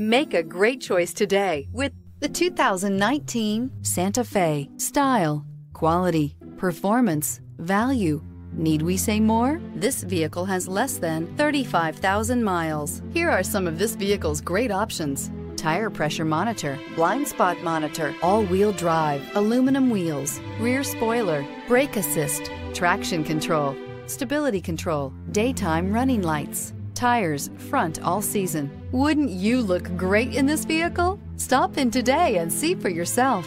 Make a great choice today with the 2019 Santa Fe. Style, quality, performance, value. Need we say more? This vehicle has less than 35,000 miles. Here are some of this vehicle's great options. Tire pressure monitor, blind spot monitor, all-wheel drive, aluminum wheels, rear spoiler, brake assist, traction control, stability control, daytime running lights, tires, front all season. Wouldn't you look great in this vehicle? Stop in today and see for yourself.